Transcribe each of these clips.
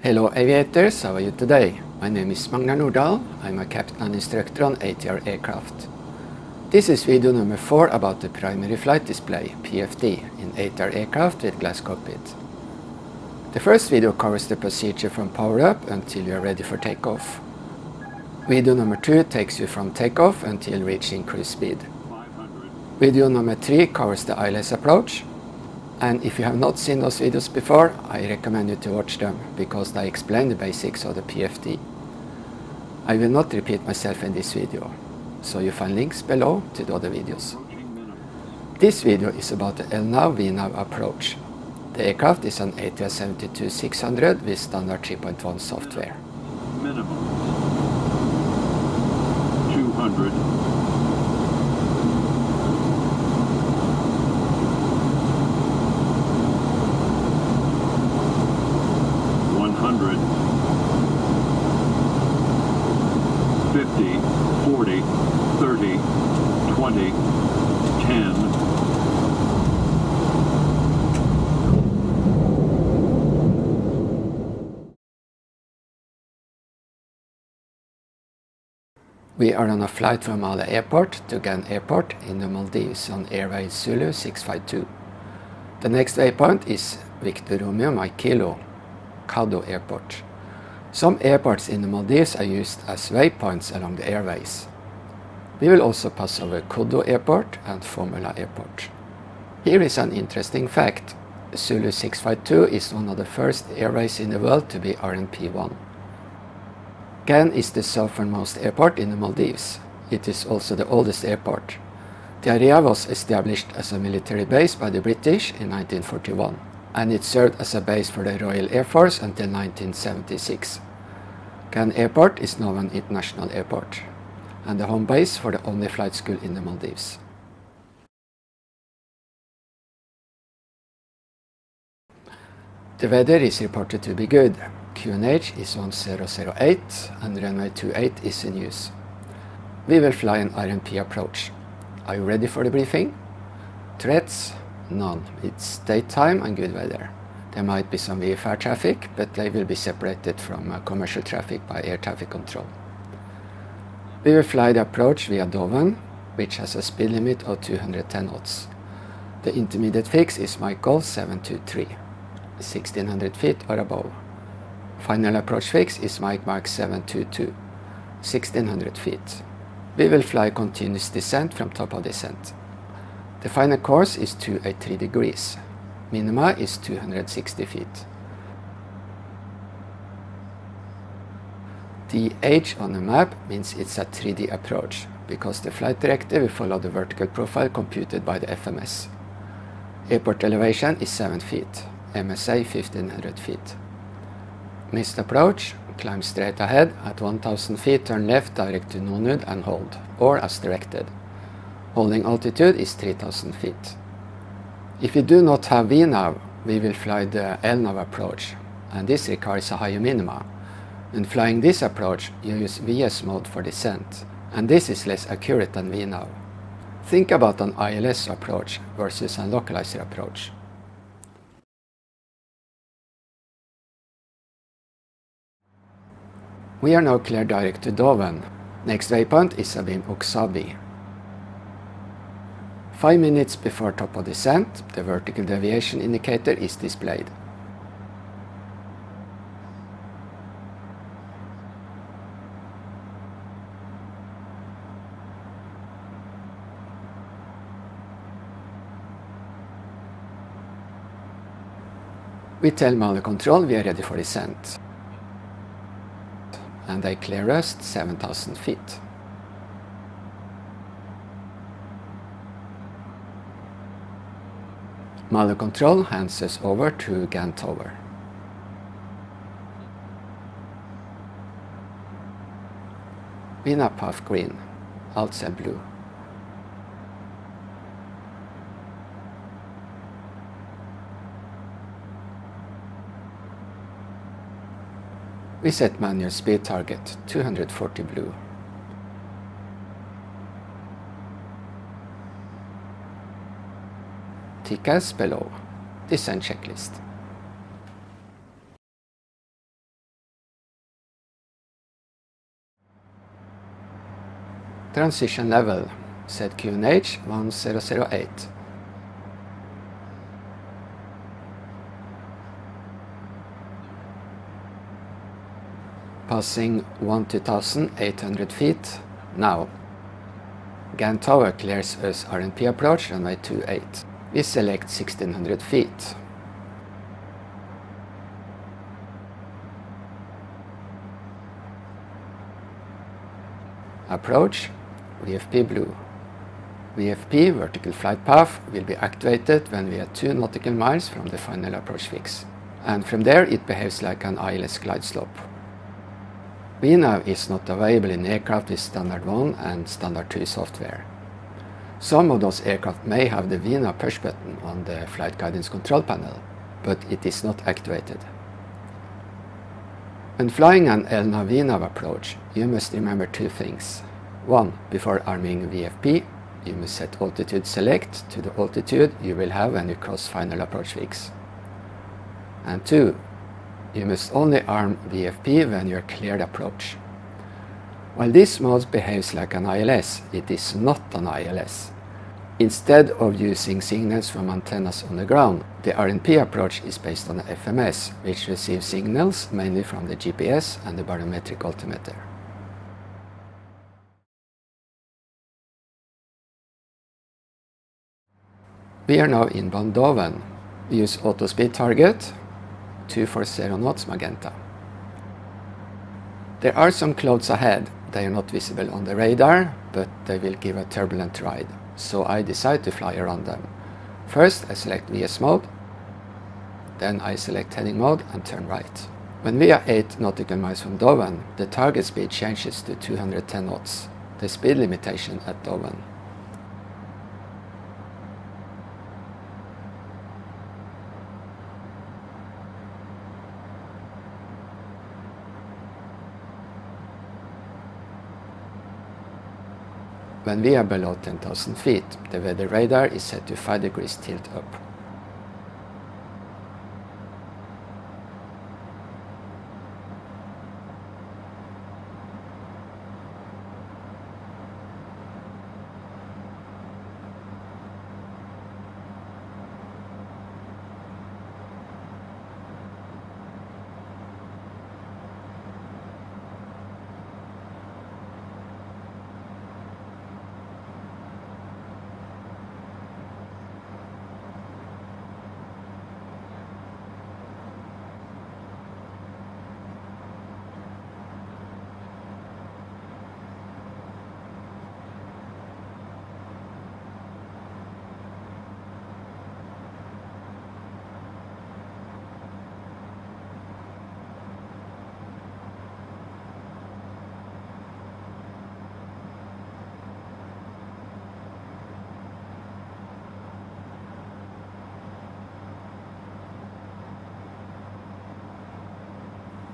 Hello aviators, how are you today? My name is Magnar Nordahl, I'm a captain and instructor on ATR aircraft. This is video number 4 about the primary flight display, PFD, in ATR aircraft with glass cockpit. The first video covers the procedure from power up until you are ready for takeoff. Video number 2 takes you from takeoff until reaching cruise speed. Video number 3 covers the ILS approach and if you have not seen those videos before, I recommend you to watch them because they explain the basics of the PFD. I will not repeat myself in this video, so you find links below to the other videos. This video is about the LNAV VNAV approach. The aircraft is an ATR 72-600 with standard 3.1 software. Minimum. 200. One hundred. Fifty, forty, thirty, twenty, ten. We are on a flight from Male Airport to Gan Airport in the Maldives on Airways Zulu 652. The next waypoint is Victor Romeo Mike Kilo, Airport. Some airports in the Maldives are used as waypoints along the airways. We will also pass over Kooddoo Airport and Fuvahmulah Airport. Here is an interesting fact. Zulu 652 is one of the first airways in the world to be RNP1. Gan is the southernmost airport in the Maldives. It is also the oldest airport. The area was established as a military base by the British in 1941 and it served as a base for the Royal Air Force until 1976. Gan Airport is now an international airport and the home base for the only flight school in the Maldives. The weather is reported to be good. QNH is 1008 and runway 28 is in use. We will fly an RNP approach. Are you ready for the briefing? Threats? None. It's daytime and good weather. There might be some VFR traffic, but they will be separated from uh, commercial traffic by air traffic control. We will fly the approach via Doven, which has a speed limit of 210 knots. The intermediate fix is Michael 723, 1600 feet or above. Final approach fix is Mike Mark 722, 1600 feet. We will fly continuous descent from top of descent. The final course is 283 degrees. Minima is 260 feet. The H on the map means it's a 3D approach because the flight director will follow the vertical profile computed by the FMS. Airport elevation is 7 feet, MSA 1500 feet. Missed approach, climb straight ahead at 1000 feet, turn left direct to Nonud and hold, or as directed. Holding altitude is 3000 feet. If we do not have VNAV, we will fly the LNAV approach, and this requires a higher minima. When flying this approach, you use VS mode for descent, and this is less accurate than VNAV. Think about an ILS approach versus a localizer approach. We are now clear direct to Doven. Next waypoint is Abim Oksabi. Five minutes before top of descent, the vertical deviation indicator is displayed. We tell Mali Control we are ready for descent. And they clear us 7000 feet. Mali Control hands us over to Gan Tower. Vina green, Altse blue. We set manual speed target 240 blue. tick as below. Design er checklist. Transition level set QNH 1008. Passing 12,800 feet now. GAN tower clears us RNP approach runway 28. We select 1600 feet. Approach VFP blue. VFP vertical flight path will be activated when we are 2 nautical miles from the final approach fix. And from there it behaves like an ILS glide slope. VNAV is not available in aircraft with standard 1 and standard 2 software. Some of those aircraft may have the VNAV push button on the flight guidance control panel, but it is not activated. When flying an LNAV VNAV approach, you must remember two things. One, before arming VFP, you must set altitude select to the altitude you will have when you cross final approach fix. And two, you must only arm VFP when you are cleared approach. While this mode behaves like an ILS, it is not an ILS. Instead of using signals from antennas on the ground, the RNP approach is based on FMS, which receives signals mainly from the GPS and the barometric altimeter. We are now in Vandoven. We use autospeed target 240 knots magenta. There are some clouds ahead. They are not visible on the radar, but they will give a turbulent ride. So I decide to fly around them. First I select VS mode, then I select heading mode and turn right. When we are 8 nautical miles from Doven, the target speed changes to 210 knots, the speed limitation at Doven. When we are below 10,000 feet, the weather radar is set to 5 degrees tilt up.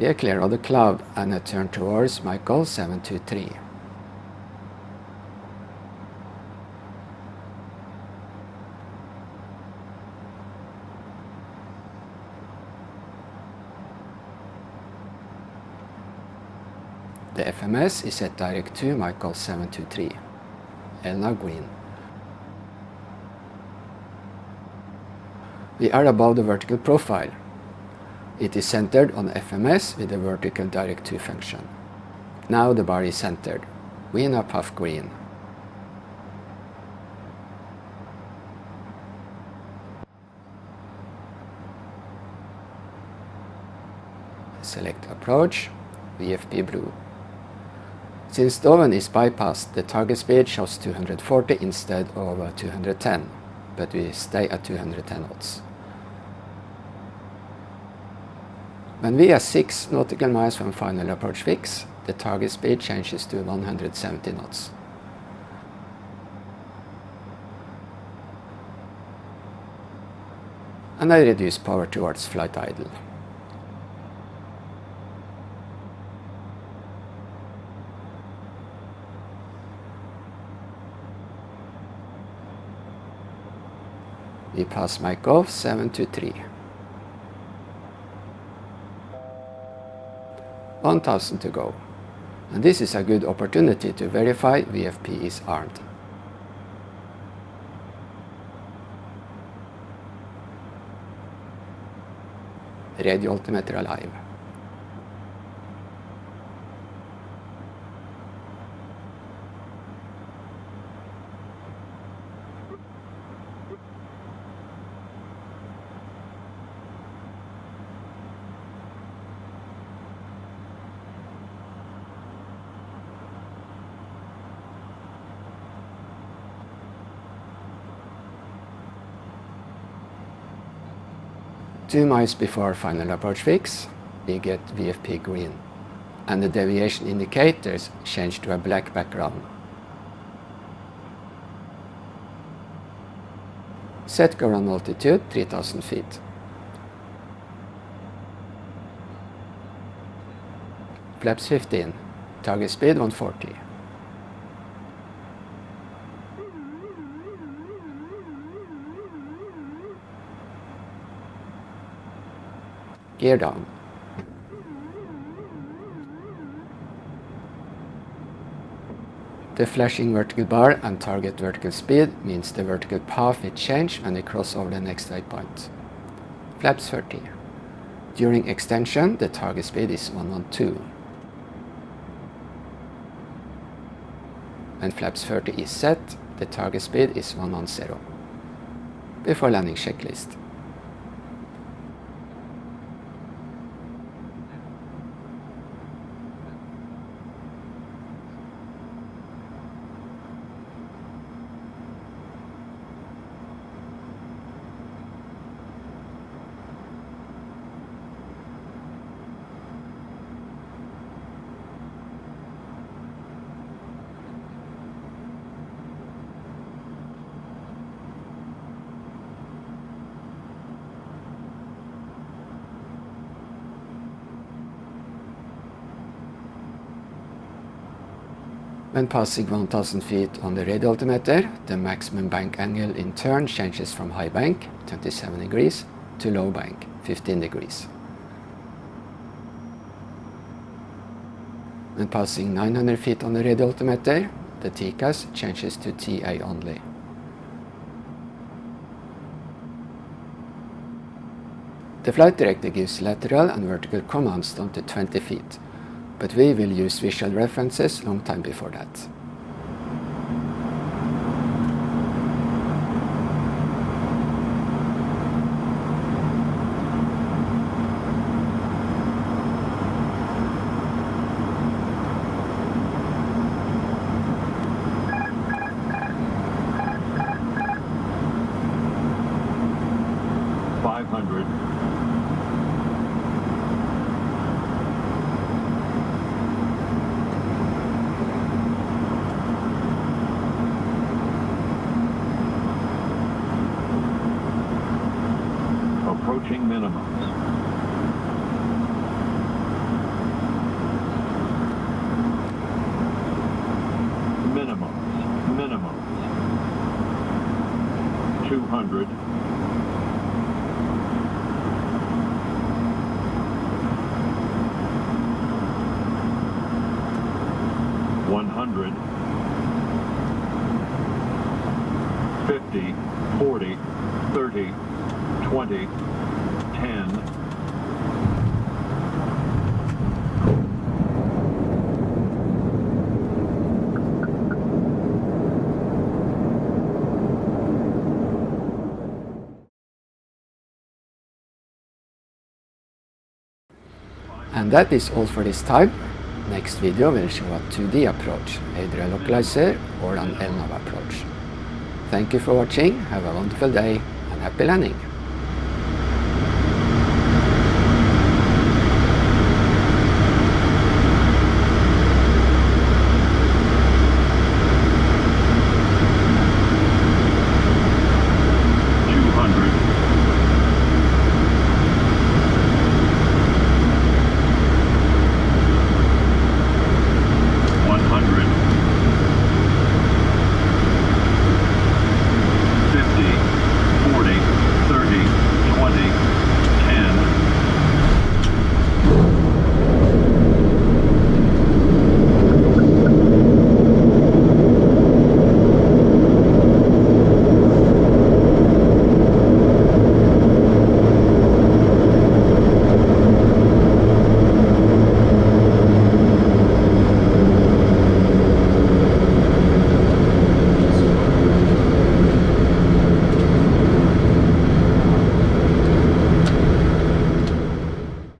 Are clear of the cloud and I turn towards goal 723. The FMS is set direct to Michael 723. LNAV green. We are above the vertical profile. It is centered on FMS with a vertical direct to function. Now the bar is centered. We now puff green. Select approach, VFP blue. Since the Doven is bypassed, the target speed shows 240 instead of 210, but we stay at 210 knots. When we are 6 nautical miles from final approach fix, the target speed changes to 170 knots. And I reduce power towards flight idle. We pass Mike off 7 to 3. 1000 to go. And this is a good opportunity to verify VFP is armed. Radio altimeter alive. Two miles before final approach fix, we get VFP green, and the deviation indicators change to a black background. Set ground altitude 3000 feet. Flaps 15, target speed 140. Gear down. The flashing vertical bar and target vertical speed means the vertical path will change when we cross over the next waypoint. Flaps 30. During extension, the target speed is 112. When flaps 30 is set, the target speed is 110. Before landing checklist. When passing 1000 feet on the radio altimeter, the maximum bank angle in turn changes from high bank, 27 degrees, to low bank, 15 degrees. When passing 900 feet on the radio altimeter, the TCAS changes to TA only. The flight director gives lateral and vertical commands down to 20 feet, but we will use visual references long time before that. Five hundred. Hundred. And that is all for this time. Next video will show a 2D approach, either a localizer or an LNAV approach. Thank you for watching, have a wonderful day and happy landing!